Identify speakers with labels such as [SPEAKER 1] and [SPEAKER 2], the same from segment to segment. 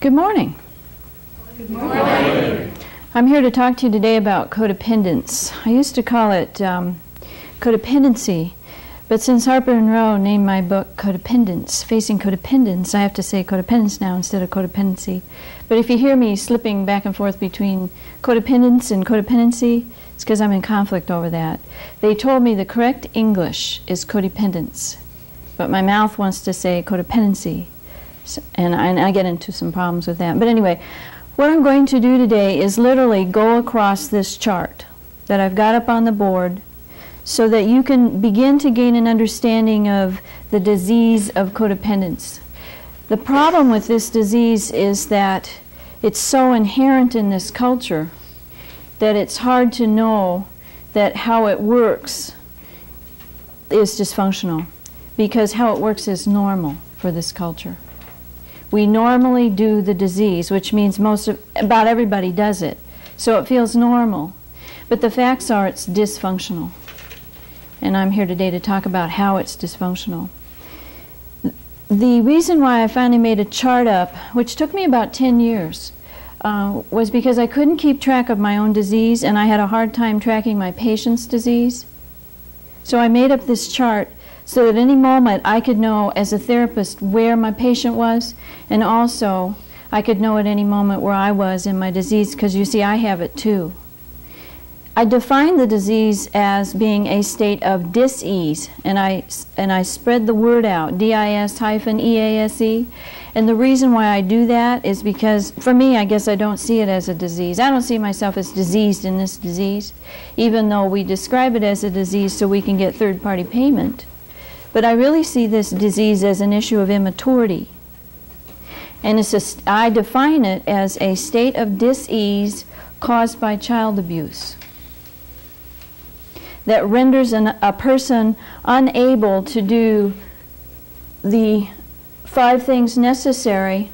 [SPEAKER 1] Good morning.
[SPEAKER 2] Good morning.
[SPEAKER 1] I'm here to talk to you today about codependence. I used to call it um, codependency, but since Harper and Row named my book Codependence, Facing Codependence, I have to say codependence now instead of codependency. But if you hear me slipping back and forth between codependence and codependency, it's because I'm in conflict over that. They told me the correct English is codependence, but my mouth wants to say codependency. So, and, I, and I get into some problems with that. But anyway, what I'm going to do today is literally go across this chart that I've got up on the board so that you can begin to gain an understanding of the disease of codependence. The problem with this disease is that it's so inherent in this culture that it's hard to know that how it works is dysfunctional because how it works is normal for this culture. We normally do the disease, which means most of, about everybody does it. So it feels normal. But the facts are it's dysfunctional. And I'm here today to talk about how it's dysfunctional. The reason why I finally made a chart up, which took me about 10 years, uh, was because I couldn't keep track of my own disease and I had a hard time tracking my patient's disease. So I made up this chart so that any moment I could know as a therapist where my patient was and also I could know at any moment where I was in my disease because you see I have it too. I define the disease as being a state of dis-ease, and I, and I spread the word out, D-I-S hyphen E-A-S-E. And the reason why I do that is because, for me, I guess I don't see it as a disease. I don't see myself as diseased in this disease, even though we describe it as a disease so we can get third-party payment. But I really see this disease as an issue of immaturity. And it's a, I define it as a state of dis-ease caused by child abuse that renders an, a person unable to do the five things necessary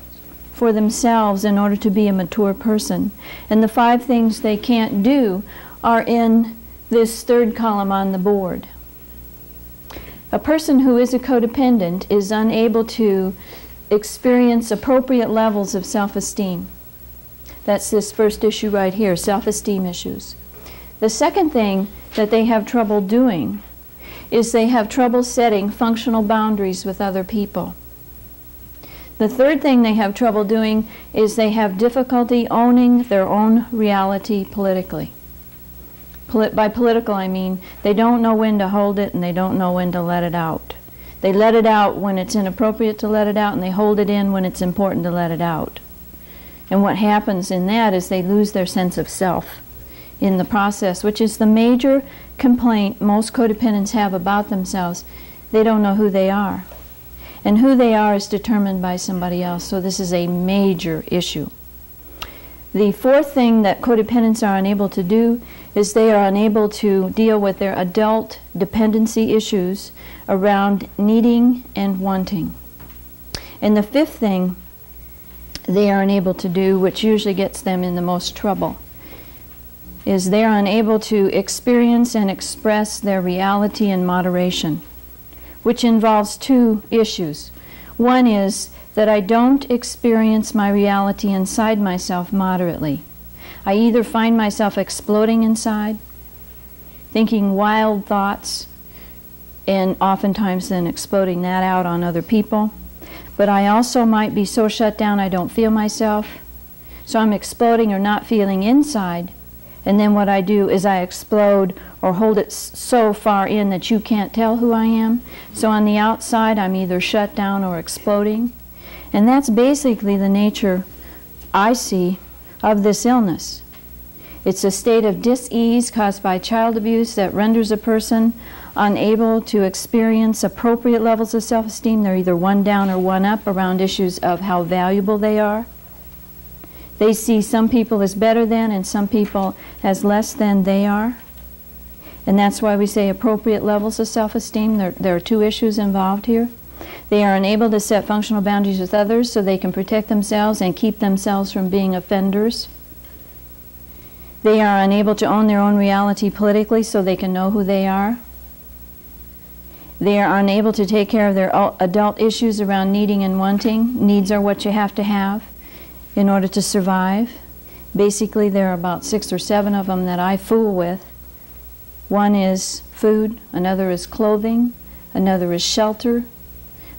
[SPEAKER 1] for themselves in order to be a mature person. And the five things they can't do are in this third column on the board. A person who is a codependent is unable to experience appropriate levels of self-esteem. That's this first issue right here, self-esteem issues. The second thing that they have trouble doing is they have trouble setting functional boundaries with other people. The third thing they have trouble doing is they have difficulty owning their own reality politically. Polit by political, I mean they don't know when to hold it and they don't know when to let it out. They let it out when it's inappropriate to let it out and they hold it in when it's important to let it out. And what happens in that is they lose their sense of self in the process, which is the major complaint most codependents have about themselves. They don't know who they are. And who they are is determined by somebody else, so this is a major issue. The fourth thing that codependents are unable to do is they are unable to deal with their adult dependency issues around needing and wanting. And the fifth thing they are unable to do, which usually gets them in the most trouble, is they're unable to experience and express their reality in moderation, which involves two issues. One is that I don't experience my reality inside myself moderately. I either find myself exploding inside, thinking wild thoughts, and oftentimes then exploding that out on other people. But I also might be so shut down I don't feel myself. So I'm exploding or not feeling inside, and then what I do is I explode or hold it so far in that you can't tell who I am. So on the outside, I'm either shut down or exploding. And that's basically the nature I see of this illness. It's a state of dis-ease caused by child abuse that renders a person unable to experience appropriate levels of self-esteem. They're either one down or one up around issues of how valuable they are. They see some people as better than and some people as less than they are. And that's why we say appropriate levels of self-esteem. There, there are two issues involved here. They are unable to set functional boundaries with others so they can protect themselves and keep themselves from being offenders. They are unable to own their own reality politically so they can know who they are. They are unable to take care of their adult issues around needing and wanting. Needs are what you have to have in order to survive. Basically, there are about six or seven of them that I fool with. One is food, another is clothing, another is shelter,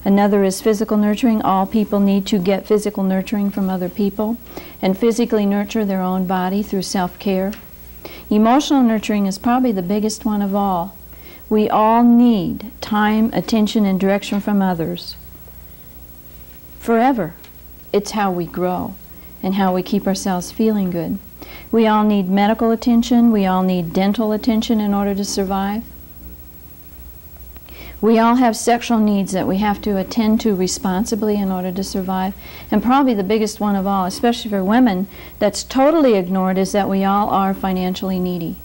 [SPEAKER 1] another is physical nurturing. All people need to get physical nurturing from other people and physically nurture their own body through self care. Emotional nurturing is probably the biggest one of all. We all need time, attention, and direction from others forever. It's how we grow and how we keep ourselves feeling good. We all need medical attention. We all need dental attention in order to survive. We all have sexual needs that we have to attend to responsibly in order to survive. And probably the biggest one of all, especially for women, that's totally ignored is that we all are financially needy.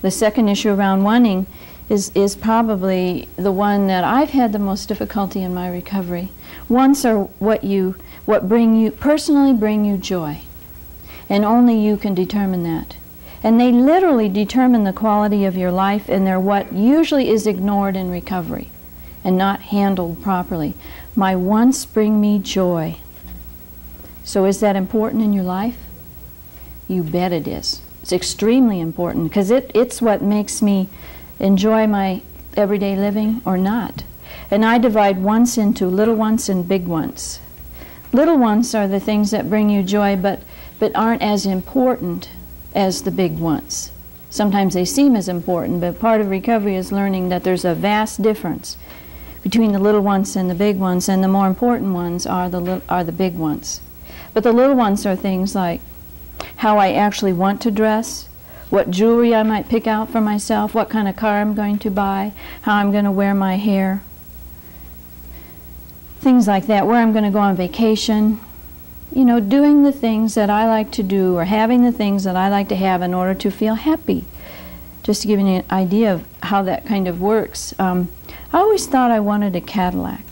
[SPEAKER 1] The second issue around wanting is, is probably the one that I've had the most difficulty in my recovery. Wants are what you what bring you personally bring you joy. And only you can determine that. And they literally determine the quality of your life, and they're what usually is ignored in recovery and not handled properly. My wants bring me joy. So, is that important in your life? You bet it is. It's extremely important because it, it's what makes me enjoy my everyday living or not. And I divide wants into little ones and big ones. Little ones are the things that bring you joy, but, but aren't as important as the big ones. Sometimes they seem as important, but part of recovery is learning that there's a vast difference between the little ones and the big ones, and the more important ones are the, are the big ones. But the little ones are things like how I actually want to dress, what jewelry I might pick out for myself, what kind of car I'm going to buy, how I'm going to wear my hair, things like that, where I'm going to go on vacation, you know, doing the things that I like to do or having the things that I like to have in order to feel happy. Just to give you an idea of how that kind of works. Um, I always thought I wanted a Cadillac.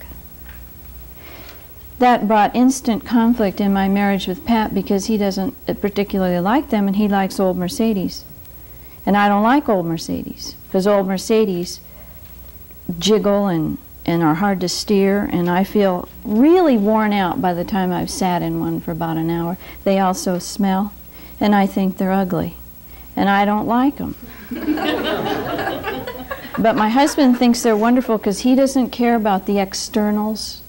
[SPEAKER 1] That brought instant conflict in my marriage with Pat because he doesn't particularly like them and he likes old Mercedes. And I don't like old Mercedes because old Mercedes jiggle and and are hard to steer, and I feel really worn out by the time I've sat in one for about an hour. They also smell, and I think they're ugly, and I don't like them. but my husband thinks they're wonderful because he doesn't care about the externals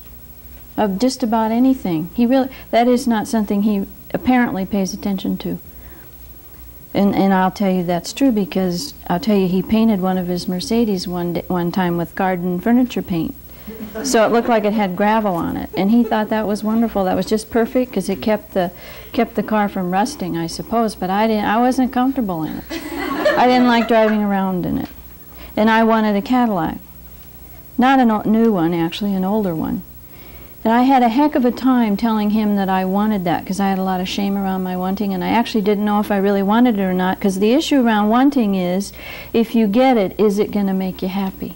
[SPEAKER 1] of just about anything. He really that is not something he apparently pays attention to. And, and I'll tell you that's true because I'll tell you he painted one of his Mercedes one, day, one time with garden furniture paint. So it looked like it had gravel on it, and he thought that was wonderful. That was just perfect because it kept the kept the car from rusting, I suppose. But I didn't. I wasn't comfortable in it. I didn't like driving around in it, and I wanted a Cadillac, not a new one actually, an older one. And I had a heck of a time telling him that I wanted that because I had a lot of shame around my wanting, and I actually didn't know if I really wanted it or not because the issue around wanting is if you get it, is it going to make you happy?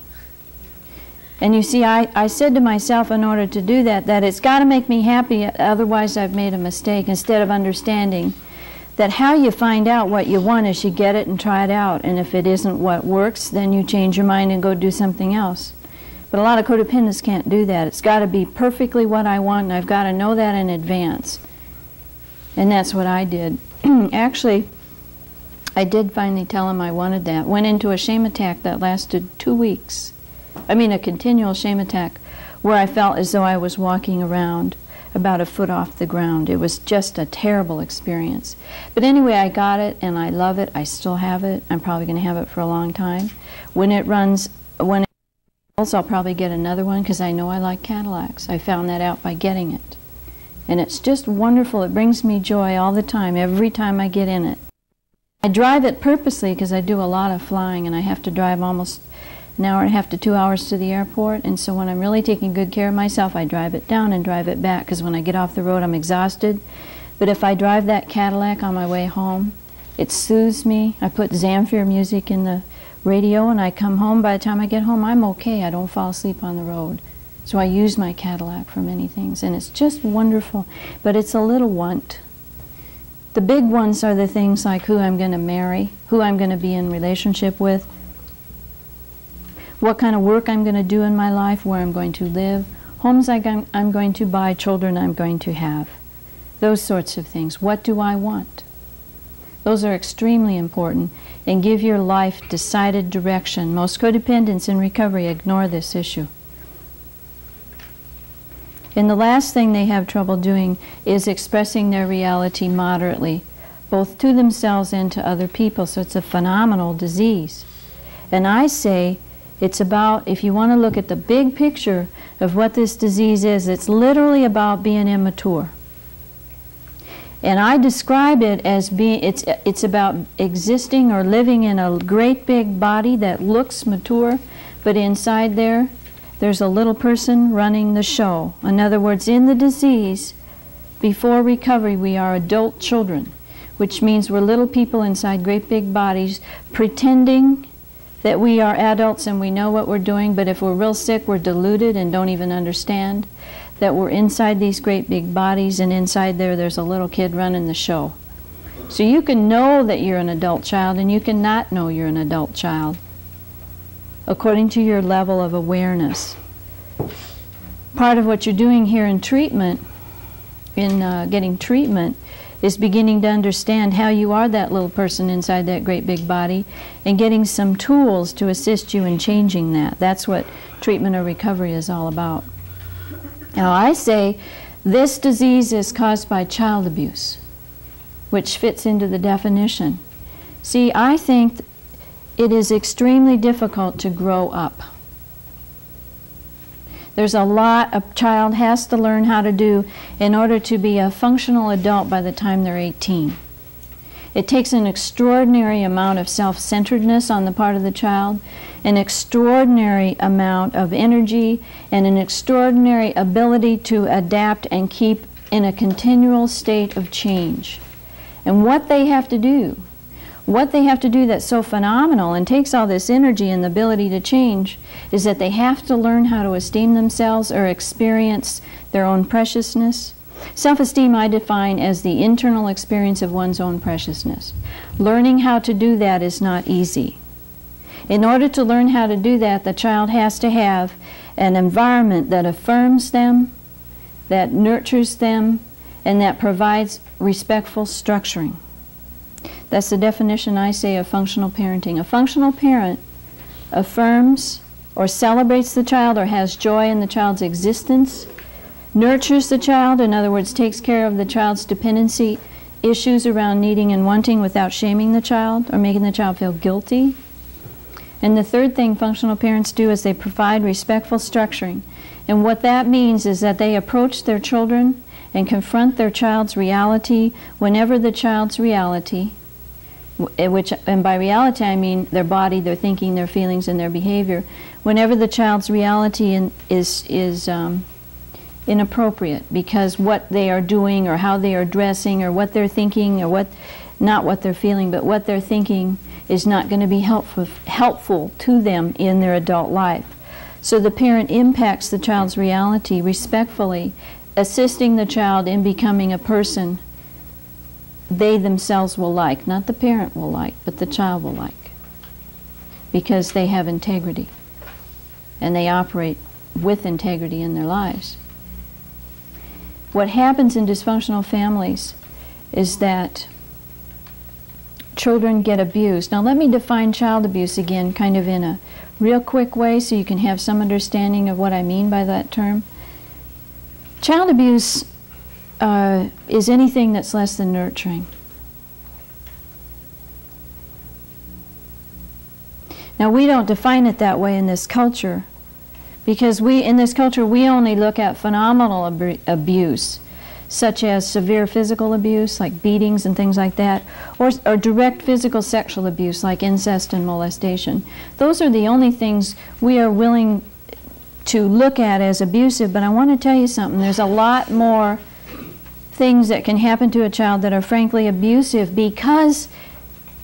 [SPEAKER 1] And you see, I, I said to myself in order to do that, that it's got to make me happy, otherwise I've made a mistake, instead of understanding that how you find out what you want is you get it and try it out. And if it isn't what works, then you change your mind and go do something else. But a lot of codependents can't do that. It's got to be perfectly what I want, and I've got to know that in advance. And that's what I did. Actually, I did finally tell him I wanted that. Went into a shame attack that lasted two weeks. I mean, a continual shame attack where I felt as though I was walking around about a foot off the ground. It was just a terrible experience. But anyway, I got it and I love it. I still have it. I'm probably going to have it for a long time. When it runs, when I'll probably get another one because I know I like Cadillacs. I found that out by getting it. And it's just wonderful. It brings me joy all the time, every time I get in it. I drive it purposely because I do a lot of flying and I have to drive almost an hour and a half to two hours to the airport. And so when I'm really taking good care of myself, I drive it down and drive it back because when I get off the road, I'm exhausted. But if I drive that Cadillac on my way home, it soothes me. I put Zamfir music in the radio and I come home. By the time I get home, I'm okay. I don't fall asleep on the road. So I use my Cadillac for many things, and it's just wonderful. But it's a little want. The big ones are the things like who I'm going to marry, who I'm going to be in relationship with, what kind of work I'm going to do in my life, where I'm going to live, homes I'm going to buy, children I'm going to have. Those sorts of things. What do I want? Those are extremely important and give your life decided direction. Most codependents in recovery ignore this issue. And the last thing they have trouble doing is expressing their reality moderately, both to themselves and to other people. So it's a phenomenal disease. And I say it's about, if you want to look at the big picture of what this disease is, it's literally about being immature. And I describe it as being, it's, it's about existing or living in a great big body that looks mature, but inside there, there's a little person running the show. In other words, in the disease, before recovery, we are adult children, which means we're little people inside great big bodies pretending that we are adults and we know what we're doing, but if we're real sick, we're deluded and don't even understand that we're inside these great big bodies and inside there there's a little kid running the show. So you can know that you're an adult child and you can not know you're an adult child according to your level of awareness. Part of what you're doing here in treatment, in uh, getting treatment, is beginning to understand how you are that little person inside that great big body and getting some tools to assist you in changing that. That's what treatment or recovery is all about. Now, I say this disease is caused by child abuse, which fits into the definition. See, I think it is extremely difficult to grow up. There's a lot a child has to learn how to do in order to be a functional adult by the time they're 18. It takes an extraordinary amount of self centeredness on the part of the child, an extraordinary amount of energy, and an extraordinary ability to adapt and keep in a continual state of change. And what they have to do, what they have to do that's so phenomenal and takes all this energy and the ability to change, is that they have to learn how to esteem themselves or experience their own preciousness Self esteem I define as the internal experience of one's own preciousness. Learning how to do that is not easy. In order to learn how to do that, the child has to have an environment that affirms them, that nurtures them, and that provides respectful structuring. That's the definition I say of functional parenting. A functional parent affirms or celebrates the child or has joy in the child's existence nurtures the child, in other words, takes care of the child's dependency issues around needing and wanting without shaming the child or making the child feel guilty. And the third thing functional parents do is they provide respectful structuring. And what that means is that they approach their children and confront their child's reality whenever the child's reality, eh, which, and by reality I mean their body, their thinking, their feelings, and their behavior, whenever the child's reality in, is, is um, inappropriate because what they are doing or how they are dressing or what they're thinking or what not what they're feeling but what they're thinking is not going to be helpful helpful to them in their adult life. So the parent impacts the child's reality respectfully, assisting the child in becoming a person they themselves will like, not the parent will like, but the child will like. Because they have integrity and they operate with integrity in their lives what happens in dysfunctional families is that children get abused. Now, let me define child abuse again, kind of in a real quick way, so you can have some understanding of what I mean by that term. Child abuse uh, is anything that's less than nurturing. Now, we don't define it that way in this culture, because we, in this culture, we only look at phenomenal ab abuse, such as severe physical abuse, like beatings and things like that, or, or direct physical sexual abuse, like incest and molestation. Those are the only things we are willing to look at as abusive, but I want to tell you something. There's a lot more things that can happen to a child that are frankly abusive because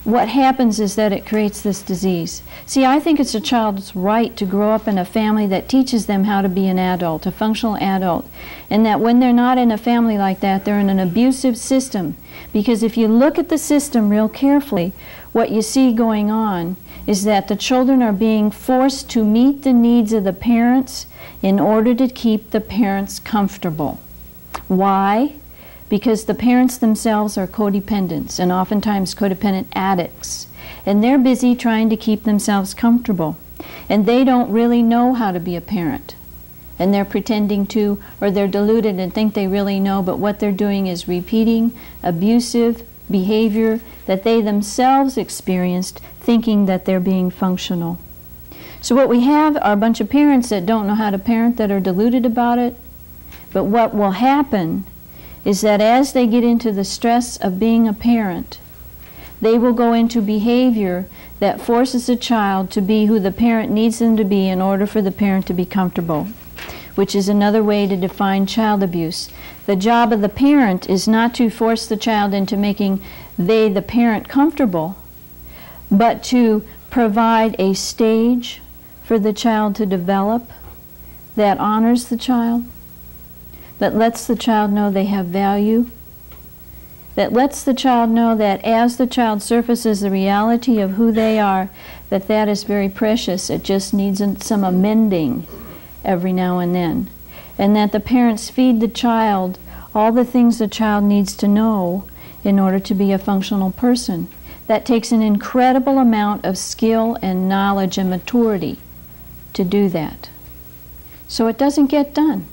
[SPEAKER 1] what happens is that it creates this disease. See, I think it's a child's right to grow up in a family that teaches them how to be an adult, a functional adult, and that when they're not in a family like that, they're in an abusive system. Because if you look at the system real carefully, what you see going on is that the children are being forced to meet the needs of the parents in order to keep the parents comfortable. Why? Because the parents themselves are codependents and oftentimes codependent addicts. And they're busy trying to keep themselves comfortable. And they don't really know how to be a parent. And they're pretending to, or they're deluded and think they really know, but what they're doing is repeating abusive behavior that they themselves experienced, thinking that they're being functional. So, what we have are a bunch of parents that don't know how to parent, that are deluded about it. But what will happen is that as they get into the stress of being a parent, they will go into behavior that forces a child to be who the parent needs them to be in order for the parent to be comfortable, which is another way to define child abuse. The job of the parent is not to force the child into making they, the parent, comfortable, but to provide a stage for the child to develop that honors the child, that lets the child know they have value, that lets the child know that as the child surfaces the reality of who they are, that that is very precious. It just needs some amending every now and then. And that the parents feed the child all the things the child needs to know in order to be a functional person. That takes an incredible amount of skill and knowledge and maturity to do that. So it doesn't get done.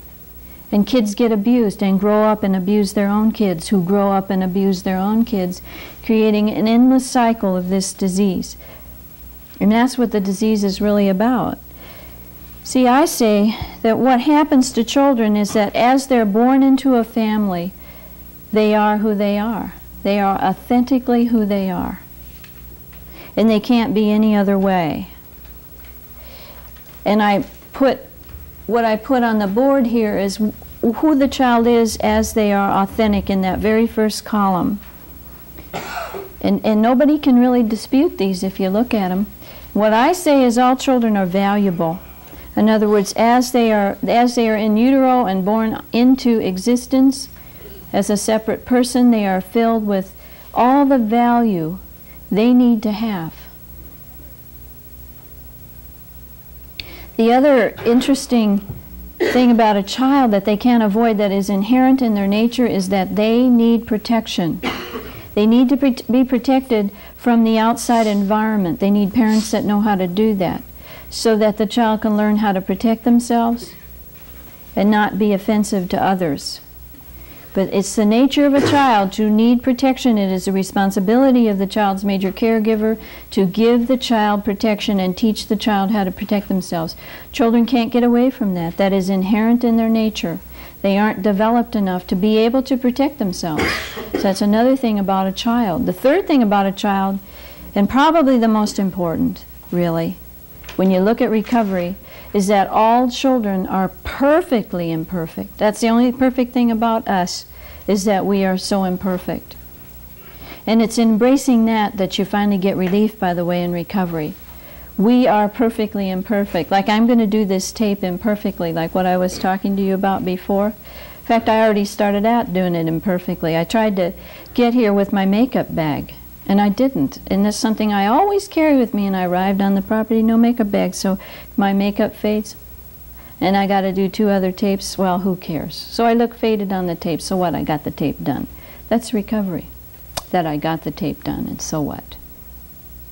[SPEAKER 1] And kids get abused and grow up and abuse their own kids, who grow up and abuse their own kids, creating an endless cycle of this disease. And that's what the disease is really about. See, I say that what happens to children is that as they're born into a family, they are who they are. They are authentically who they are. And they can't be any other way. And I put what I put on the board here is who the child is as they are authentic in that very first column. And, and nobody can really dispute these if you look at them. What I say is all children are valuable. In other words, as they are, as they are in utero and born into existence as a separate person, they are filled with all the value they need to have. The other interesting thing about a child that they can't avoid that is inherent in their nature is that they need protection. They need to be protected from the outside environment. They need parents that know how to do that so that the child can learn how to protect themselves and not be offensive to others. But it's the nature of a child to need protection. It is the responsibility of the child's major caregiver to give the child protection and teach the child how to protect themselves. Children can't get away from that. That is inherent in their nature. They aren't developed enough to be able to protect themselves. So that's another thing about a child. The third thing about a child, and probably the most important, really, when you look at recovery, is that all children are perfectly imperfect. That's the only perfect thing about us, is that we are so imperfect. And it's embracing that that you finally get relief, by the way, in recovery. We are perfectly imperfect. Like I'm going to do this tape imperfectly, like what I was talking to you about before. In fact, I already started out doing it imperfectly. I tried to get here with my makeup bag. And I didn't. And that's something I always carry with me. And I arrived on the property, no makeup bag. So my makeup fades. And I got to do two other tapes. Well, who cares? So I look faded on the tape. So what? I got the tape done. That's recovery. That I got the tape done. And so what?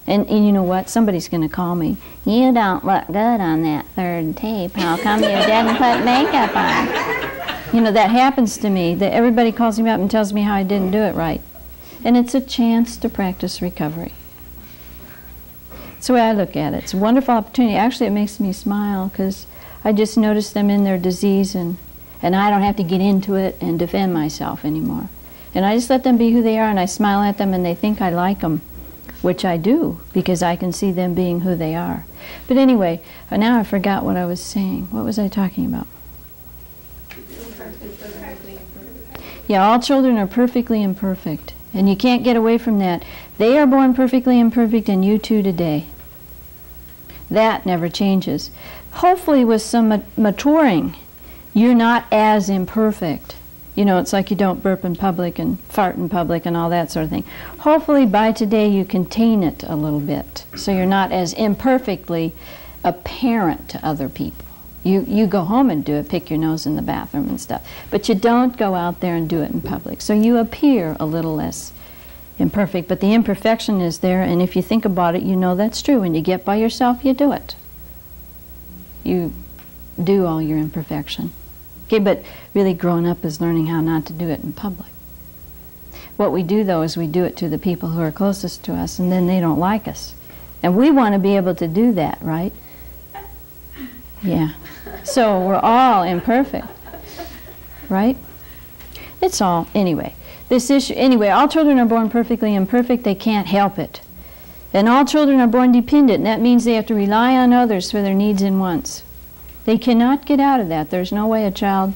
[SPEAKER 1] And, and you know what? Somebody's going to call me. You don't look good on that third tape. How come you didn't put makeup on? You know, that happens to me. That everybody calls me up and tells me how I didn't do it right and it's a chance to practice recovery. It's the way I look at it. It's a wonderful opportunity. Actually, it makes me smile because I just notice them in their disease and, and I don't have to get into it and defend myself anymore. And I just let them be who they are and I smile at them and they think I like them, which I do because I can see them being who they are. But anyway, uh, now I forgot what I was saying. What was I talking about? Yeah, all children are perfectly imperfect. And you can't get away from that. They are born perfectly imperfect, and you too today. That never changes. Hopefully, with some maturing, you're not as imperfect. You know, it's like you don't burp in public and fart in public and all that sort of thing. Hopefully, by today, you contain it a little bit so you're not as imperfectly apparent to other people. You, you go home and do it, pick your nose in the bathroom and stuff. But you don't go out there and do it in public. So you appear a little less imperfect, but the imperfection is there, and if you think about it, you know that's true. When you get by yourself, you do it. You do all your imperfection. Okay, but really growing up is learning how not to do it in public. What we do, though, is we do it to the people who are closest to us, and then they don't like us. And we want to be able to do that, right? Yeah. So we're all imperfect, right? It's all, anyway. This issue, anyway, all children are born perfectly imperfect. They can't help it. And all children are born dependent. And that means they have to rely on others for their needs and wants. They cannot get out of that. There's no way a child,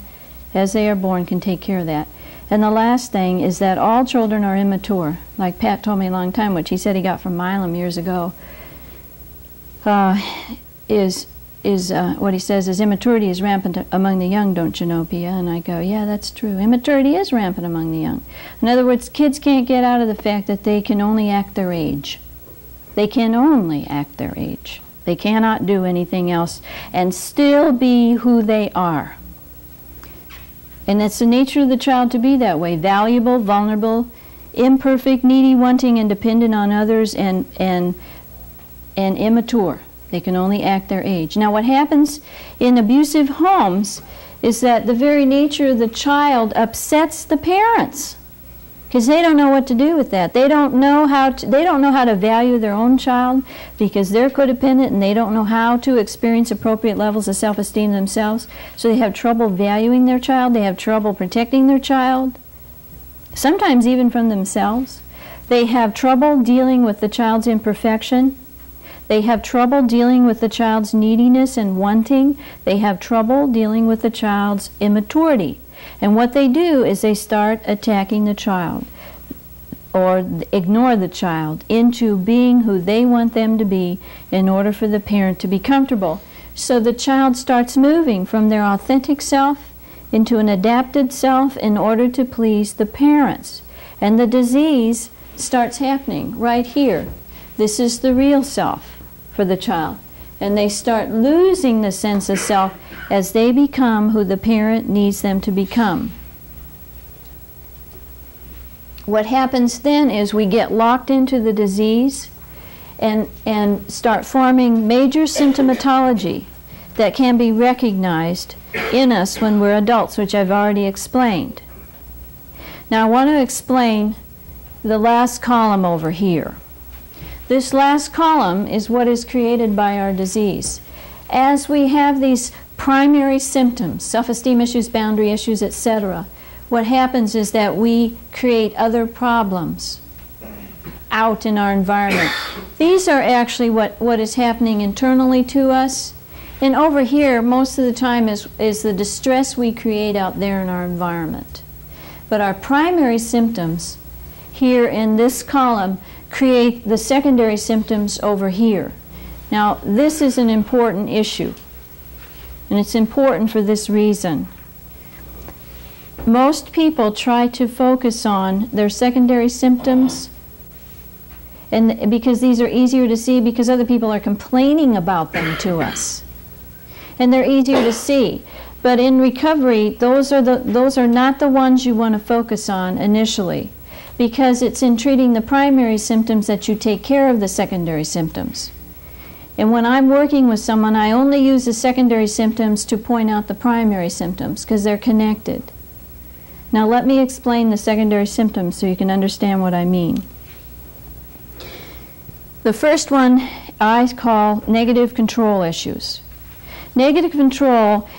[SPEAKER 1] as they are born, can take care of that. And the last thing is that all children are immature, like Pat told me a long time, which he said he got from Milam years ago. Uh, is is uh, what he says is immaturity is rampant among the young, don't you know, Pia? And I go, yeah, that's true. Immaturity is rampant among the young. In other words, kids can't get out of the fact that they can only act their age. They can only act their age. They cannot do anything else and still be who they are. And it's the nature of the child to be that way valuable, vulnerable, imperfect, needy, wanting, and dependent on others, and, and, and immature. They can only act their age. Now, what happens in abusive homes is that the very nature of the child upsets the parents because they don't know what to do with that. They don't know how to, they don't know how to value their own child because they're codependent and they don't know how to experience appropriate levels of self-esteem themselves. So they have trouble valuing their child. They have trouble protecting their child. Sometimes even from themselves. They have trouble dealing with the child's imperfection. They have trouble dealing with the child's neediness and wanting. They have trouble dealing with the child's immaturity. And what they do is they start attacking the child or ignore the child into being who they want them to be in order for the parent to be comfortable. So the child starts moving from their authentic self into an adapted self in order to please the parents. And the disease starts happening right here. This is the real self for the child. And they start losing the sense of self as they become who the parent needs them to become. What happens then is we get locked into the disease and, and start forming major symptomatology that can be recognized in us when we're adults, which I've already explained. Now I want to explain the last column over here. This last column is what is created by our disease. As we have these primary symptoms, self-esteem issues, boundary issues, etc., what happens is that we create other problems out in our environment. These are actually what, what is happening internally to us. And over here, most of the time, is, is the distress we create out there in our environment. But our primary symptoms here in this column create the secondary symptoms over here. Now, this is an important issue. And it's important for this reason. Most people try to focus on their secondary symptoms and because these are easier to see because other people are complaining about them to us. And they're easier to see. But in recovery, those are, the, those are not the ones you want to focus on initially because it's in treating the primary symptoms that you take care of the secondary symptoms. And when I'm working with someone, I only use the secondary symptoms to point out the primary symptoms because they're connected. Now let me explain the secondary symptoms so you can understand what I mean. The first one I call negative control issues. Negative control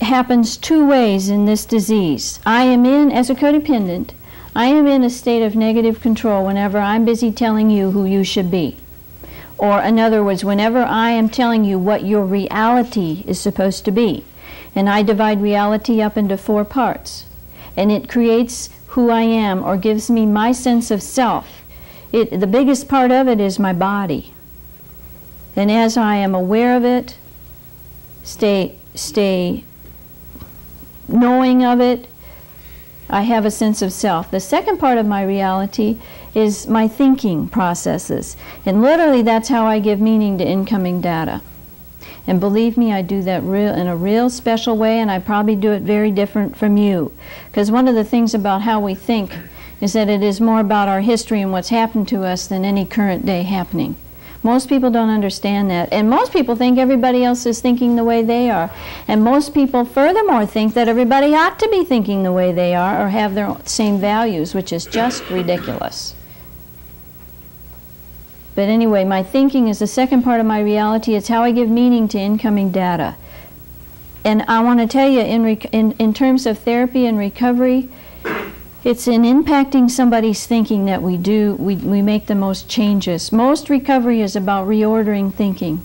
[SPEAKER 1] happens two ways in this disease. I am in, as a codependent, I am in a state of negative control whenever I'm busy telling you who you should be. Or, in other words, whenever I am telling you what your reality is supposed to be, and I divide reality up into four parts, and it creates who I am or gives me my sense of self. It, the biggest part of it is my body. And as I am aware of it, stay, stay knowing of it, I have a sense of self. The second part of my reality is my thinking processes. And literally, that's how I give meaning to incoming data. And believe me, I do that real in a real special way, and I probably do it very different from you. Because one of the things about how we think is that it is more about our history and what's happened to us than any current day happening. Most people don't understand that. And most people think everybody else is thinking the way they are. And most people, furthermore, think that everybody ought to be thinking the way they are or have their same values, which is just ridiculous. But anyway, my thinking is the second part of my reality. It's how I give meaning to incoming data. And I want to tell you, in, in, in terms of therapy and recovery, it's in impacting somebody's thinking that we do, we, we make the most changes. Most recovery is about reordering thinking.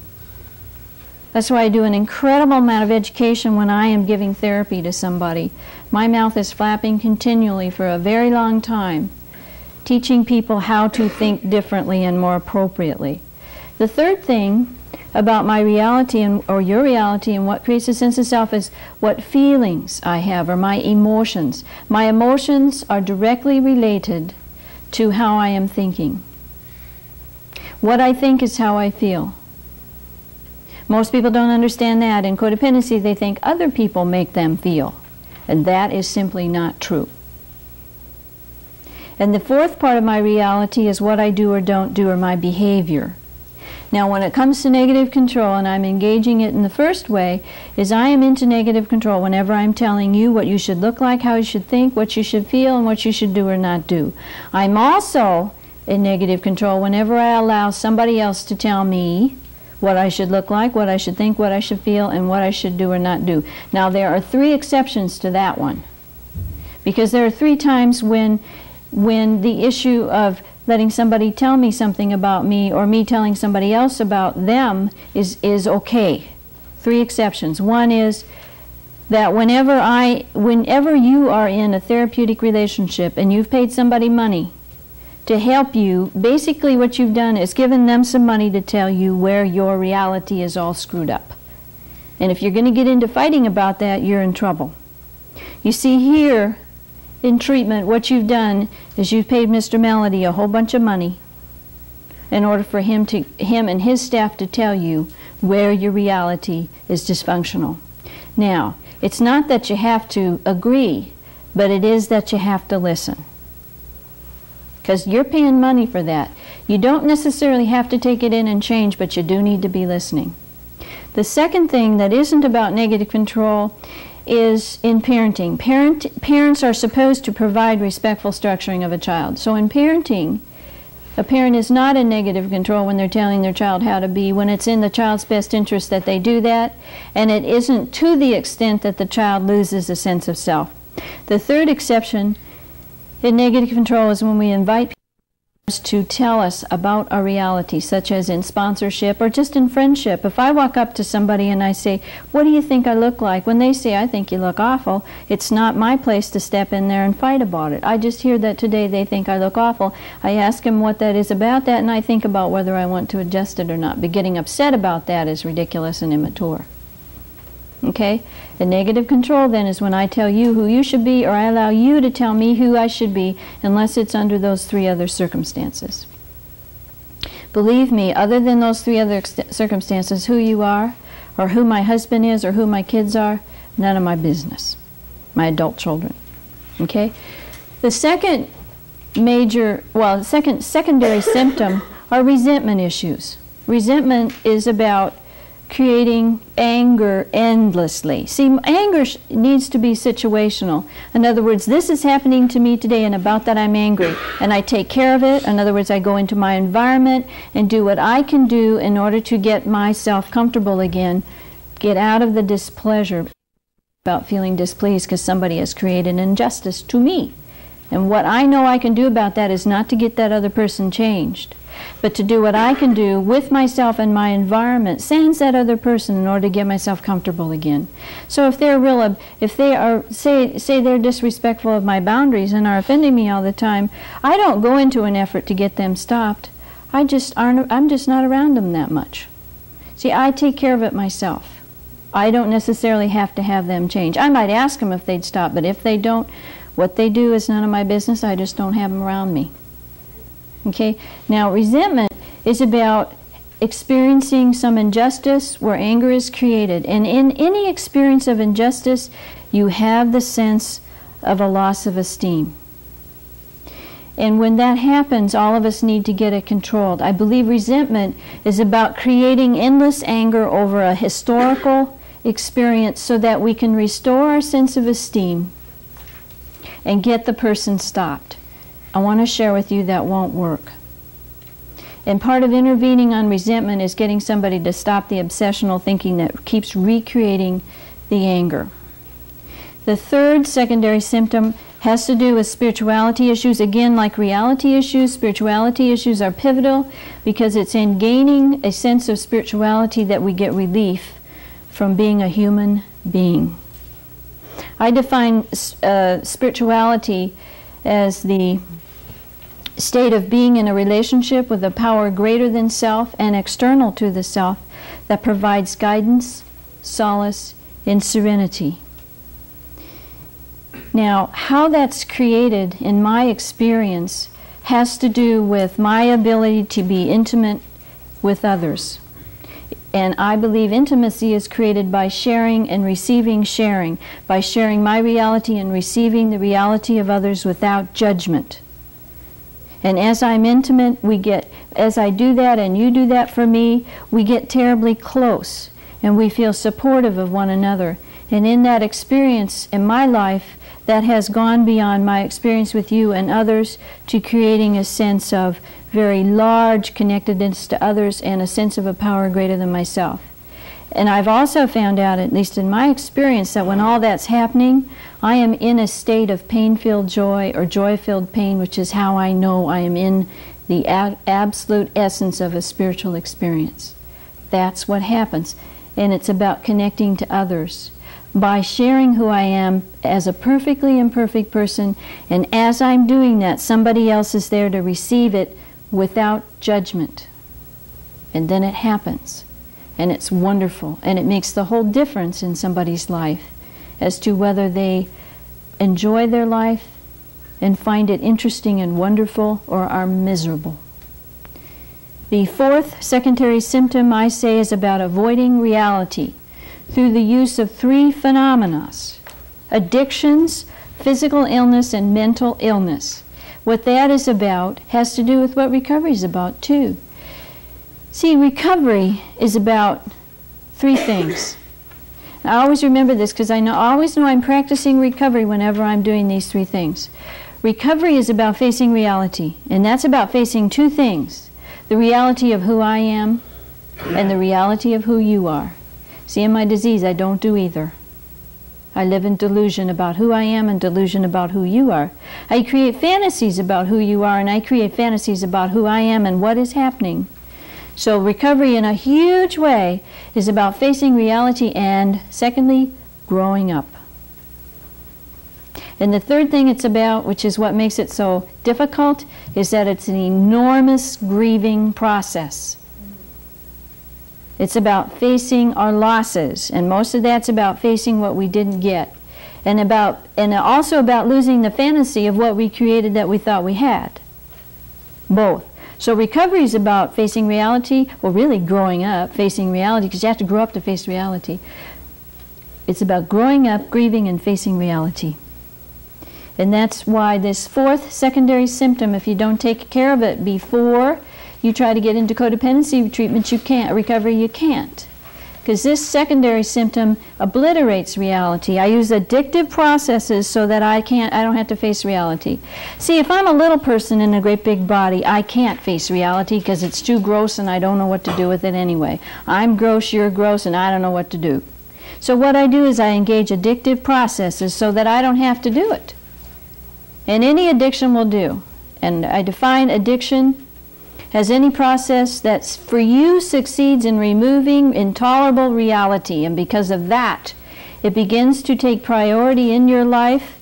[SPEAKER 1] That's why I do an incredible amount of education when I am giving therapy to somebody. My mouth is flapping continually for a very long time, teaching people how to think differently and more appropriately. The third thing about my reality and, or your reality and what creates a sense of self is what feelings I have or my emotions. My emotions are directly related to how I am thinking. What I think is how I feel. Most people don't understand that. In codependency, they think other people make them feel. And that is simply not true. And the fourth part of my reality is what I do or don't do or my behavior. Now, when it comes to negative control, and I'm engaging it in the first way, is I am into negative control whenever I'm telling you what you should look like, how you should think, what you should feel, and what you should do or not do. I'm also in negative control whenever I allow somebody else to tell me what I should look like, what I should think, what I should feel, and what I should do or not do. Now, there are three exceptions to that one. Because there are three times when, when the issue of letting somebody tell me something about me or me telling somebody else about them is, is okay. Three exceptions. One is that whenever I whenever you are in a therapeutic relationship and you've paid somebody money to help you, basically what you've done is given them some money to tell you where your reality is all screwed up. And if you're going to get into fighting about that, you're in trouble. You see here, in treatment, what you've done is you've paid Mr. Mellody a whole bunch of money in order for him to him and his staff to tell you where your reality is dysfunctional. Now, it's not that you have to agree, but it is that you have to listen. Because you're paying money for that. You don't necessarily have to take it in and change, but you do need to be listening. The second thing that isn't about negative control is in parenting. Parent, parents are supposed to provide respectful structuring of a child. So in parenting, a parent is not in negative control when they're telling their child how to be, when it's in the child's best interest that they do that, and it isn't to the extent that the child loses a sense of self. The third exception in negative control is when we invite to tell us about our reality, such as in sponsorship or just in friendship. If I walk up to somebody and I say, What do you think I look like? When they say, I think you look awful, it's not my place to step in there and fight about it. I just hear that today they think I look awful. I ask them what that is about that, and I think about whether I want to adjust it or not. But getting upset about that is ridiculous and immature. Okay? The negative control then is when I tell you who you should be or I allow you to tell me who I should be unless it's under those three other circumstances. Believe me, other than those three other circumstances, who you are or who my husband is or who my kids are, none of my business. My adult children. Okay? The second major, well, the second secondary symptom are resentment issues. Resentment is about creating anger endlessly. See, anger needs to be situational. In other words, this is happening to me today, and about that I'm angry, and I take care of it. In other words, I go into my environment and do what I can do in order to get myself comfortable again, get out of the displeasure about feeling displeased because somebody has created an injustice to me. And what I know I can do about that is not to get that other person changed but to do what I can do with myself and my environment sans that other person in order to get myself comfortable again. So if they're real, if they are, say, say they're disrespectful of my boundaries and are offending me all the time, I don't go into an effort to get them stopped. I just aren't, I'm just not around them that much. See, I take care of it myself. I don't necessarily have to have them change. I might ask them if they'd stop, but if they don't, what they do is none of my business. I just don't have them around me. Okay? Now, resentment is about experiencing some injustice where anger is created. And in any experience of injustice, you have the sense of a loss of esteem. And when that happens, all of us need to get it controlled. I believe resentment is about creating endless anger over a historical experience so that we can restore our sense of esteem and get the person stopped. I want to share with you that won't work. And part of intervening on resentment is getting somebody to stop the obsessional thinking that keeps recreating the anger. The third secondary symptom has to do with spirituality issues. Again, like reality issues, spirituality issues are pivotal because it's in gaining a sense of spirituality that we get relief from being a human being. I define uh, spirituality as the state of being in a relationship with a power greater than self and external to the self that provides guidance, solace, and serenity. Now, how that's created in my experience has to do with my ability to be intimate with others. And I believe intimacy is created by sharing and receiving sharing, by sharing my reality and receiving the reality of others without judgment. And as I'm intimate, we get, as I do that and you do that for me, we get terribly close and we feel supportive of one another. And in that experience in my life, that has gone beyond my experience with you and others to creating a sense of very large connectedness to others and a sense of a power greater than myself. And I've also found out, at least in my experience, that when all that's happening, I am in a state of pain filled joy or joy filled pain, which is how I know I am in the a- absolute essence of a spiritual experience. That's what happens. And it's about connecting to others by sharing who I am as a perfectly imperfect person. And as I'm doing that, somebody else is there to receive it without judgment. And then it happens. And it's wonderful. And it makes the whole difference in somebody's life as to whether they enjoy their life and find it interesting and wonderful or are miserable. The fourth secondary symptom I say is about avoiding reality through the use of three phenomena addictions, physical illness, and mental illness. What that is about has to do with what recovery is about, too. See, recovery is about three things. I always remember this because I know, I always know I'm practicing recovery whenever I'm doing these three things. Recovery is about facing reality, and that's about facing two things the reality of who I am and the reality of who you are. See, in my disease, I don't do either. I live in delusion about who I am and delusion about who you are. I create fantasies about who you are, and I create fantasies about who I am and what is happening. So, recovery in a huge way is about facing reality and, secondly, growing up. And the third thing it's about, which is what makes it so difficult, is that it's an enormous grieving process. It's about facing our losses, and most of that's about facing what we didn't get. And about and also about losing the fantasy of what we created that we thought we had. Both. So recovery is about facing reality, well really growing up, facing reality because you have to grow up to face reality. It's about growing up, grieving and facing reality. And that's why this fourth secondary symptom if you don't take care of it before you try to get into codependency treatment, you can't. Recovery, you can't. Because this secondary symptom obliterates reality. I use addictive processes so that I can't, I don't have to face reality. See, if I'm a little person in a great big body, I can't face reality because it's too gross and I don't know what to do with it anyway. I'm gross, you're gross, and I don't know what to do. So what I do is I engage addictive processes so that I don't have to do it. And any addiction will do. And I define addiction has any process that for you succeeds in removing intolerable reality, and because of that, it begins to take priority in your life,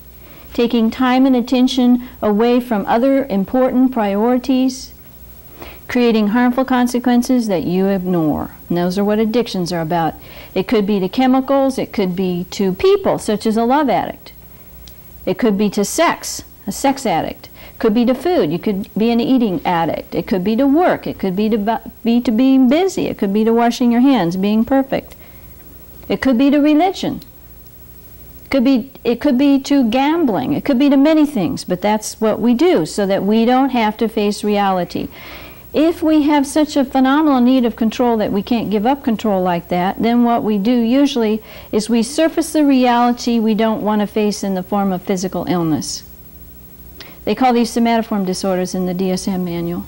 [SPEAKER 1] taking time and attention away from other important priorities, creating harmful consequences that you ignore. And those are what addictions are about. It could be to chemicals, it could be to people, such as a love addict. It could be to sex, a sex addict Could be to food. You could be an eating addict. It could be to work. It could be to be to being busy. It could be to washing your hands, being perfect. It could be to religion. It could be it could be to gambling. It could be to many things, but that's what we do so that we don't have to face reality. If we have such a phenomenal need of control that we can't give up control like that, then what we do usually is we surface the reality we don't want to face in the form of physical illness. They call these somatoform disorders in the DSM manual.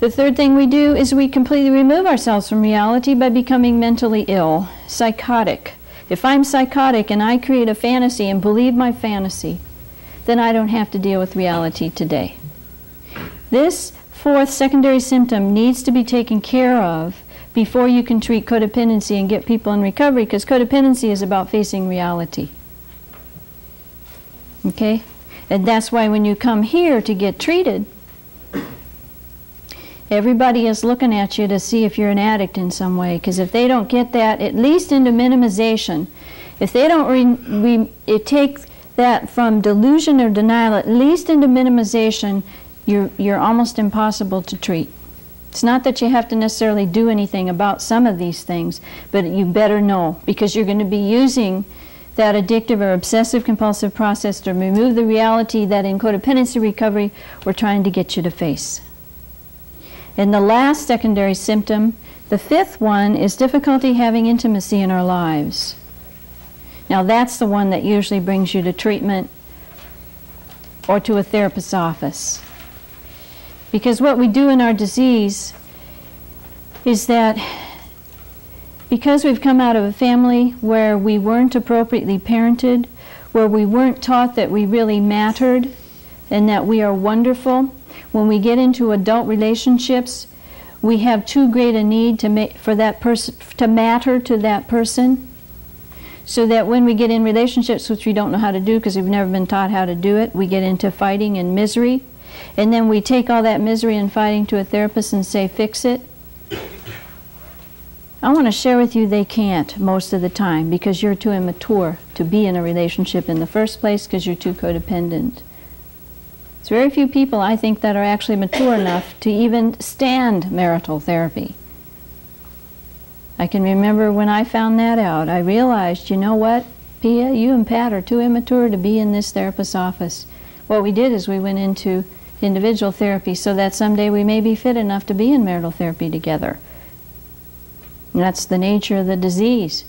[SPEAKER 1] The third thing we do is we completely remove ourselves from reality by becoming mentally ill, psychotic. If I'm psychotic and I create a fantasy and believe my fantasy, then I don't have to deal with reality today. This fourth secondary symptom needs to be taken care of before you can treat codependency and get people in recovery because codependency is about facing reality. Okay? And that's why when you come here to get treated, everybody is looking at you to see if you're an addict in some way because if they don't get that at least into minimization, if they don't re, re, take that from delusion or denial at least into minimization, you're, you're almost impossible to treat. It's not that you have to necessarily do anything about some of these things, but you better know because you're going to be using that addictive or obsessive compulsive process to remove the reality that in codependency recovery we're trying to get you to face. And the last secondary symptom, the fifth one, is difficulty having intimacy in our lives. Now that's the one that usually brings you to treatment or to a therapist's office. Because what we do in our disease is that because we've come out of a family where we weren't appropriately parented, where we weren't taught that we really mattered and that we are wonderful, when we get into adult relationships, we have too great a need to make, for that person to matter to that person so that when we get in relationships which we don't know how to do because we've never been taught how to do it, we get into fighting and misery and then we take all that misery and fighting to a therapist and say, fix it. I want to share with you they can't most of the time because you're too immature to be in a relationship in the first place because you're too codependent. It's very few people, I think, that are actually mature enough to even stand marital therapy. I can remember when I found that out, I realized, you know what, Pia, you and Pat are too immature to be in this therapist's office. What we did is we went into individual therapy so that someday we may be fit enough to be in marital therapy together. That's the nature of the disease.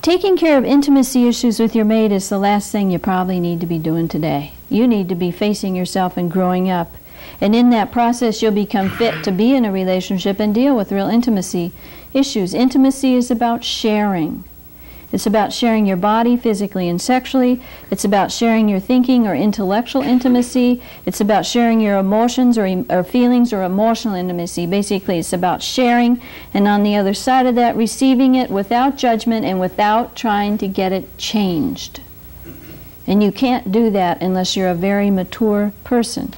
[SPEAKER 1] Taking care of intimacy issues with your mate is the last thing you probably need to be doing today. You need to be facing yourself and growing up. And in that process, you'll become fit to be in a relationship and deal with real intimacy issues. Intimacy is about sharing. It's about sharing your body physically and sexually. It's about sharing your thinking or intellectual intimacy. It's about sharing your emotions or, or feelings or emotional intimacy. Basically, it's about sharing, and on the other side of that, receiving it without judgment and without trying to get it changed. And you can't do that unless you're a very mature person.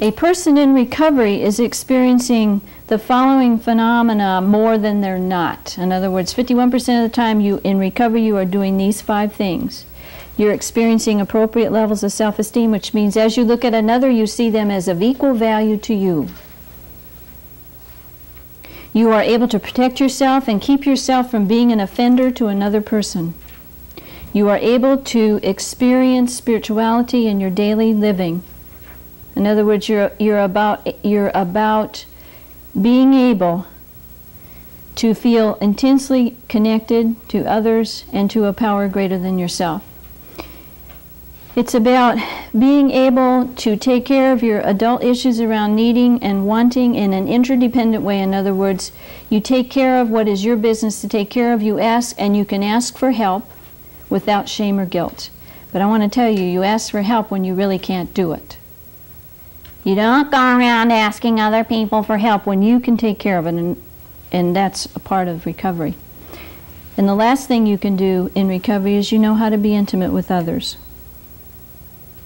[SPEAKER 1] A person in recovery is experiencing the following phenomena more than they're not. In other words, 51% of the time you in recovery you are doing these five things. You're experiencing appropriate levels of self-esteem, which means as you look at another, you see them as of equal value to you. You are able to protect yourself and keep yourself from being an offender to another person. You are able to experience spirituality in your daily living. In other words, you're, you're about, you're about being able to feel intensely connected to others and to a power greater than yourself. It's about being able to take care of your adult issues around needing and wanting in an interdependent way. In other words, you take care of what is your business to take care of. You ask, and you can ask for help without shame or guilt. But I want to tell you, you ask for help when you really can't do it. You don't go around asking other people for help when you can take care of it, and, and that's a part of recovery. And the last thing you can do in recovery is you know how to be intimate with others.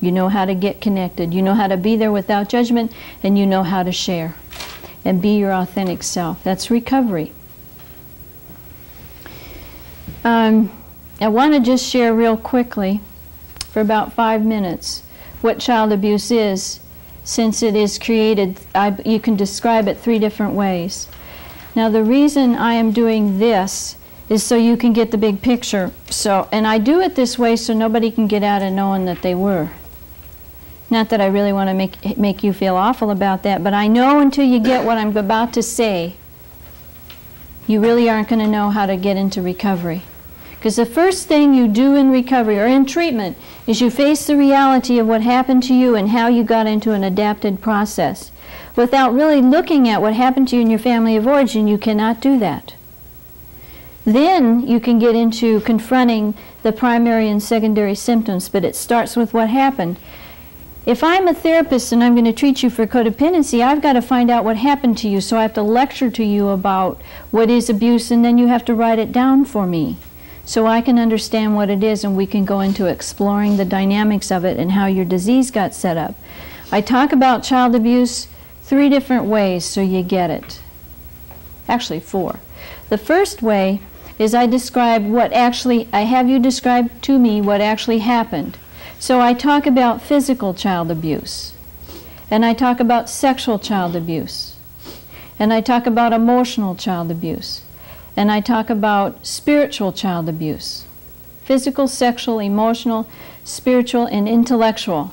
[SPEAKER 1] You know how to get connected. You know how to be there without judgment, and you know how to share and be your authentic self. That's recovery. Um, I want to just share real quickly, for about five minutes, what child abuse is, since it is created, I, you can describe it three different ways. Now, the reason I am doing this is so you can get the big picture. So, and I do it this way so nobody can get out of knowing that they were. Not that I really want to make, make you feel awful about that, but I know until you get what I'm about to say, you really aren't going to know how to get into recovery. Because the first thing you do in recovery or in treatment is you face the reality of what happened to you and how you got into an adapted process. Without really looking at what happened to you in your family of origin, you cannot do that. Then you can get into confronting the primary and secondary symptoms, but it starts with what happened. If I'm a therapist and I'm going to treat you for codependency, I've got to find out what happened to you. So I have to lecture to you about what is abuse, and then you have to write it down for me so I can understand what it is and we can go into exploring the dynamics of it and how your disease got set up. I talk about child abuse three different ways so you get it. Actually, four. The first way is I describe what actually, I have you describe to me what actually happened. So I talk about physical child abuse, and I talk about sexual child abuse, and I talk about emotional child abuse, and I talk about spiritual child abuse physical, sexual, emotional, spiritual, and intellectual.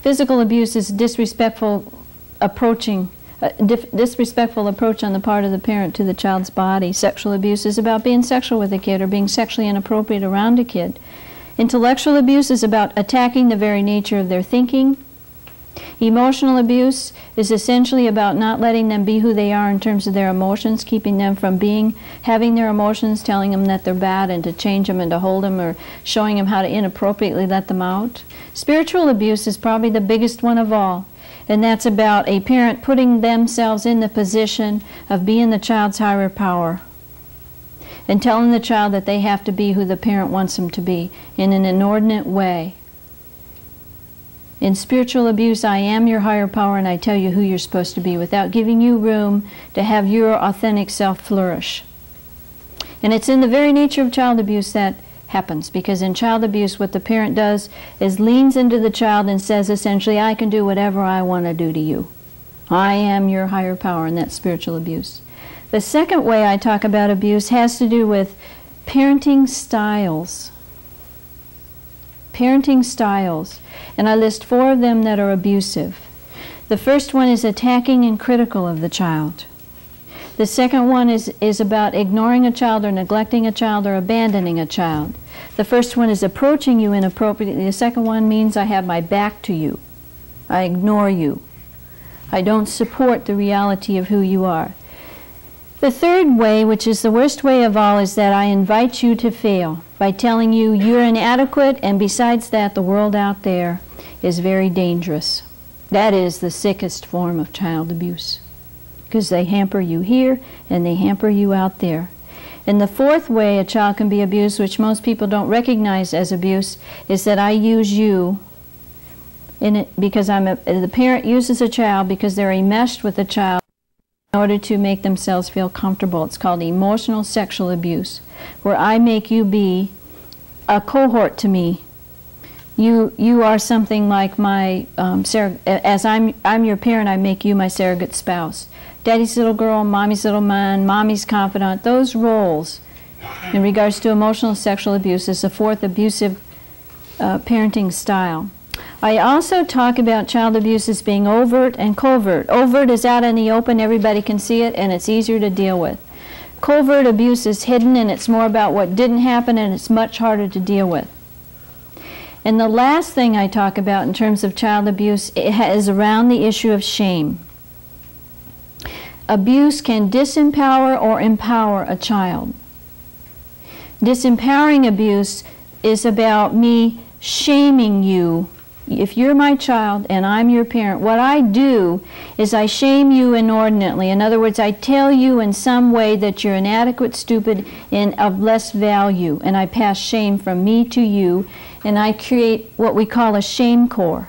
[SPEAKER 1] Physical abuse is disrespectful approaching uh, a disrespectful approach on the part of the parent to the child's body. Sexual abuse is about being sexual with a kid or being sexually inappropriate around a kid. Intellectual abuse is about attacking the very nature of their thinking. Emotional abuse is essentially about not letting them be who they are in terms of their emotions, keeping them from being, having their emotions, telling them that they're bad and to change them and to hold them or showing them how to inappropriately let them out. Spiritual abuse is probably the biggest one of all, and that's about a parent putting themselves in the position of being the child's higher power and telling the child that they have to be who the parent wants them to be in an inordinate way. In spiritual abuse, I am your higher power and I tell you who you're supposed to be without giving you room to have your authentic self flourish. And it's in the very nature of child abuse that happens because in child abuse, what the parent does is leans into the child and says essentially, I can do whatever I want to do to you. I am your higher power, and that's spiritual abuse. The second way I talk about abuse has to do with parenting styles. Parenting styles. And I list four of them that are abusive. The first one is attacking and critical of the child. The second one is, is about ignoring a child or neglecting a child or abandoning a child. The first one is approaching you inappropriately. The second one means I have my back to you. I ignore you. I don't support the reality of who you are. The third way, which is the worst way of all, is that I invite you to fail by telling you you're inadequate, and besides that, the world out there is very dangerous. That is the sickest form of child abuse because they hamper you here and they hamper you out there. And the fourth way a child can be abused, which most people don't recognize as abuse, is that I use you in it because I'm a, the parent uses a child because they're enmeshed with the child in order to make themselves feel comfortable. It's called emotional sexual abuse, where I make you be a cohort to me. You, you are something like my, um, as I'm, I'm your parent, I make you my surrogate spouse. Daddy's little girl, mommy's little man, mommy's confidant, those roles in regards to emotional sexual abuse is the fourth abusive uh, parenting style. I also talk about child abuse as being overt and covert. Overt is out in the open, everybody can see it, and it's easier to deal with. Covert abuse is hidden, and it's more about what didn't happen, and it's much harder to deal with. And the last thing I talk about in terms of child abuse is around the issue of shame. Abuse can disempower or empower a child. Disempowering abuse is about me shaming you if you're my child and I'm your parent, what I do is I shame you inordinately. In other words, I tell you in some way that you're inadequate, stupid, and of less value, and I pass shame from me to you, and I create what we call a shame core.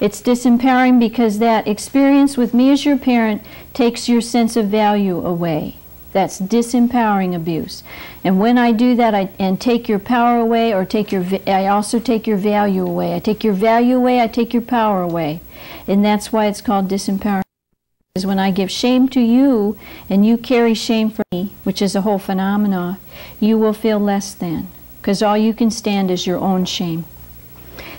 [SPEAKER 1] It's disempowering because that experience with me as your parent takes your sense of value away. That's disempowering abuse. And when I do that I, and take your power away or take your I also take your value away. I take your value away, I take your power away. And that's why it's called disempowering. Is when I give shame to you and you carry shame for me, which is a whole phenomena, you will feel less than because all you can stand is your own shame.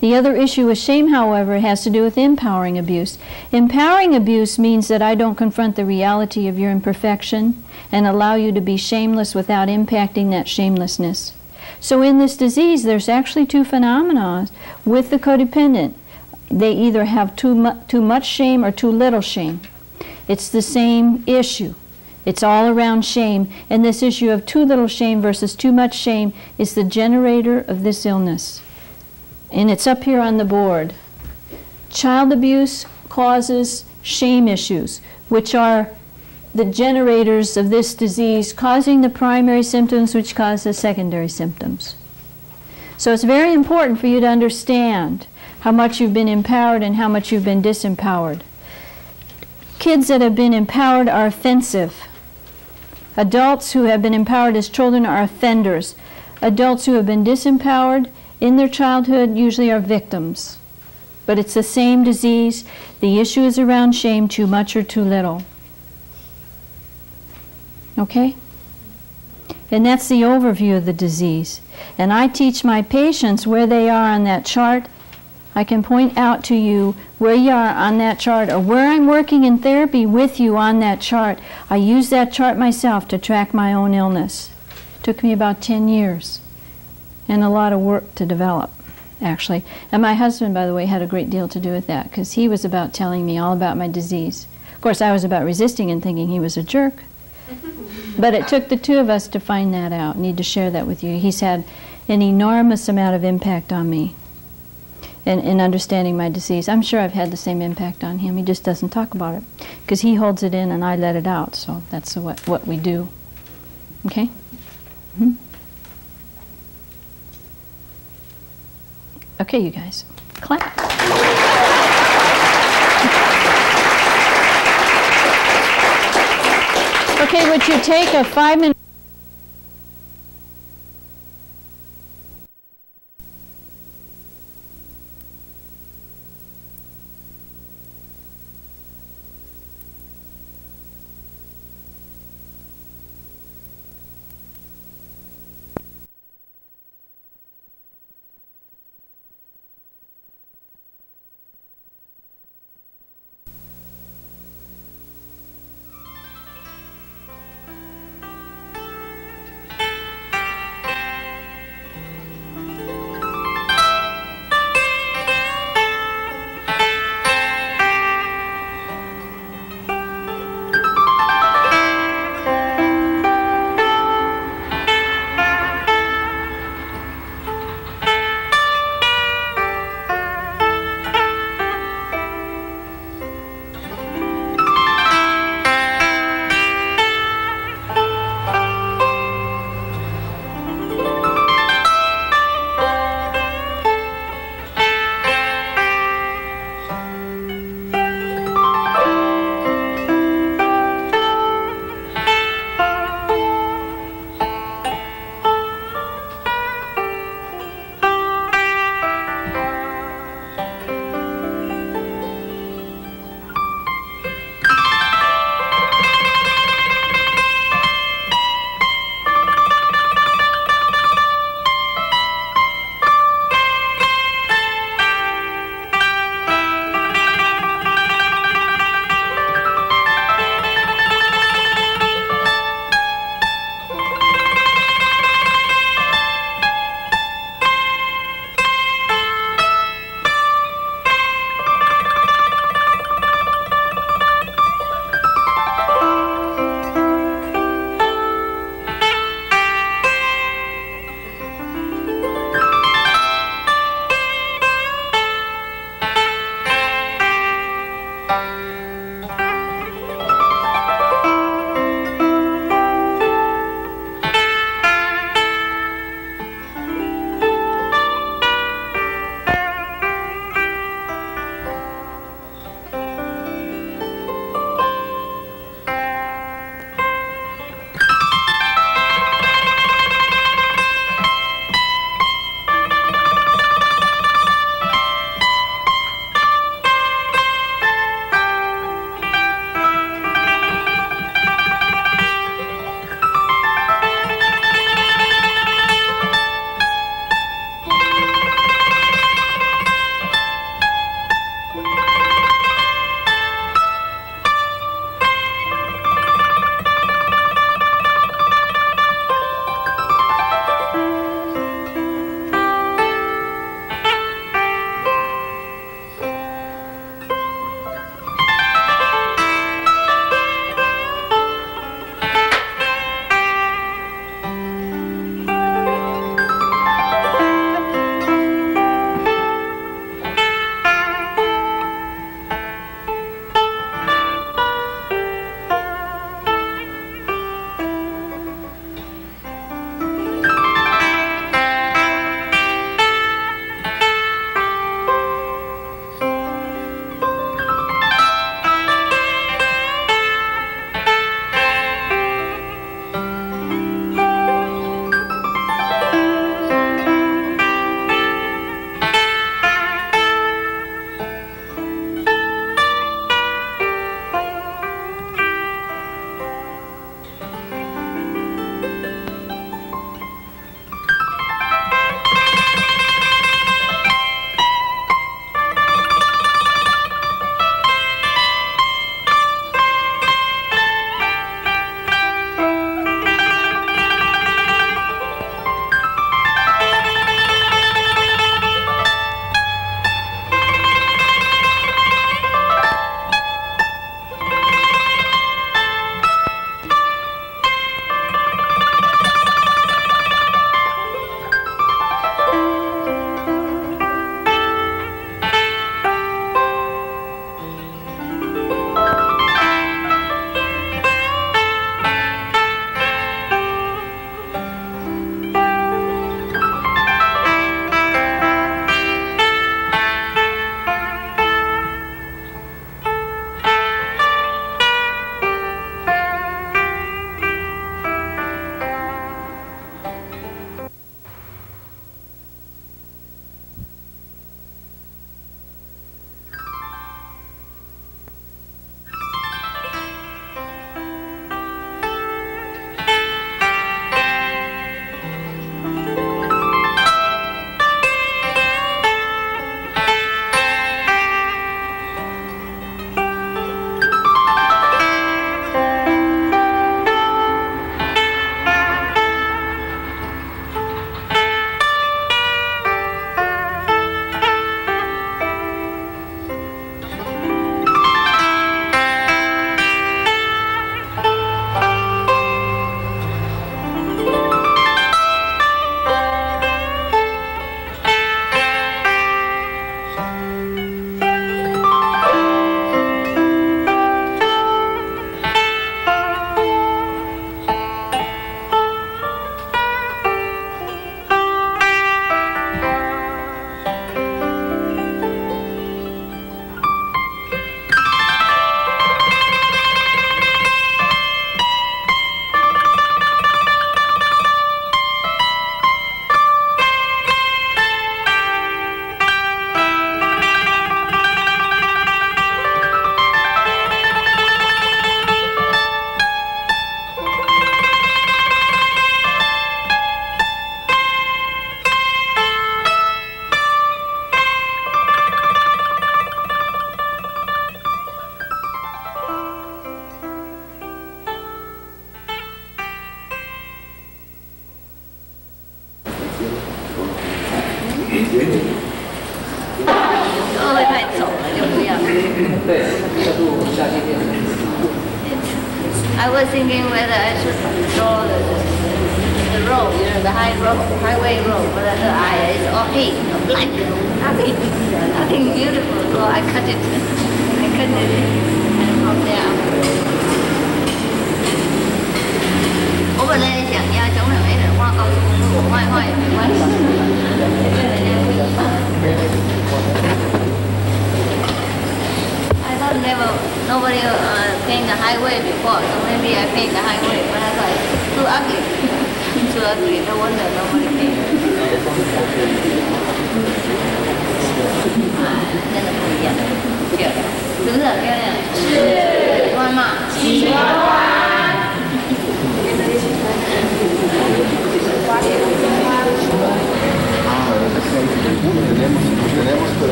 [SPEAKER 1] The other issue with shame, however, has to do with empowering abuse. Empowering abuse means that I don't confront the reality of your imperfection and allow you to be shameless without impacting that shamelessness. So in this disease, there's actually two phenomena with the codependent. They either have too, mu too much shame or too little shame. It's the same issue. It's all around shame. And this issue of too little shame versus too much shame is the generator of this illness. And it's up here on the board. Child abuse causes shame issues, which are the generators of this disease, causing the primary symptoms, which cause the secondary symptoms. So it's very important for you to understand how much you've been empowered and how much you've been disempowered. Kids that have been empowered are offensive. Adults who have been empowered as children are offenders. Adults who have been disempowered in their childhood usually are victims. But it's the same disease. The issue is around shame, too much or too little. Okay? And that's the overview of the disease. And I teach my patients where they are on that chart. I can point out to you where you are on that chart or where I'm working in therapy with you on that chart. I use that chart myself to track my own illness. It took me about 10 years and a lot of work to develop, actually. And my husband, by the way, had a great deal to do with that because he was about telling me all about my disease. Of course, I was about resisting and thinking he was a jerk. But it took the two of us to find that out. Need to share that with you. He's had an enormous amount of impact on me in, in understanding my disease. I'm sure I've had the same impact on him. He just doesn't talk about it because he holds it in and I let it out. So that's what, what we do. Okay? Mm -hmm. Okay, you guys, clap. Okay, would you take a five minute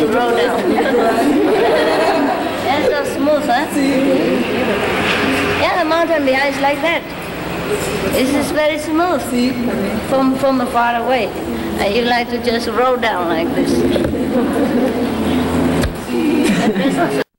[SPEAKER 2] like roll down. That's not smooth, huh? Yeah, the mountain behind is like that. This is very smooth from from the far away. And you like to just roll down like this.